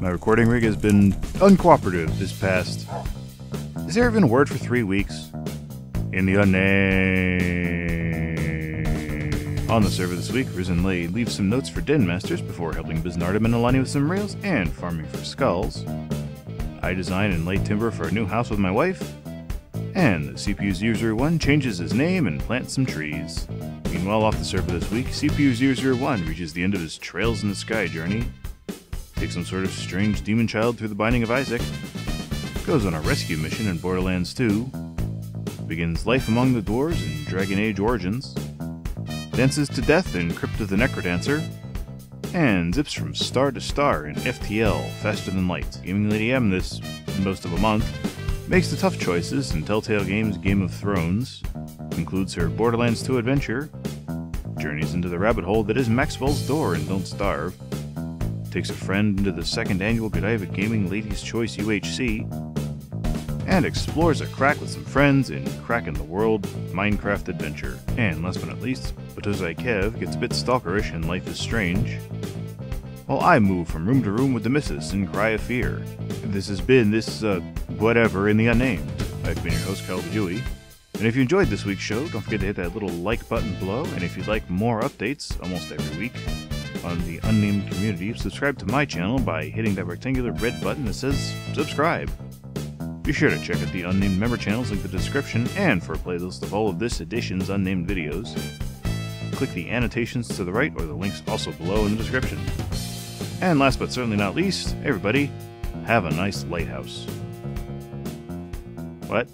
My recording rig has been uncooperative this past. Is there even a word for three weeks? In the unnamed. On the server this week, Risen Lay leaves some notes for Den Masters before helping Besnardm and aligning with some rails and farming for skulls. I design and lay timber for a new house with my wife. And the CPU001 changes his name and plants some trees. Meanwhile, off the server this week, CPU001 reaches the end of his Trails in the Sky journey, takes some sort of strange demon child through the Binding of Isaac, goes on a rescue mission in Borderlands 2, begins life among the dwarves in Dragon Age Origins, dances to death in Crypt of the Necrodancer, and zips from star to star in FTL Faster Than Light. Gaming Lady M this most of a month makes the tough choices in Telltale Games Game of Thrones, concludes her Borderlands 2 adventure, journeys into the rabbit hole that is Maxwell's Door and Don't Starve, takes a friend into the second annual Godiva Gaming Ladies' Choice UHC, and explores a crack with some friends in Crack in the World Minecraft Adventure. And last but not least, Battosai Kev gets a bit stalkerish in Life is Strange, while I move from room to room with the missus in Cry of Fear. This has been this, uh, whatever in the unnamed. I've been your host, Kyle Dewey. And if you enjoyed this week's show, don't forget to hit that little like button below. And if you'd like more updates almost every week on the unnamed community, subscribe to my channel by hitting that rectangular red button that says subscribe. Be sure to check out the unnamed member channels in the description and for a playlist of all of this edition's unnamed videos. Click the annotations to the right or the links also below in the description. And last but certainly not least, everybody, have a nice lighthouse. What?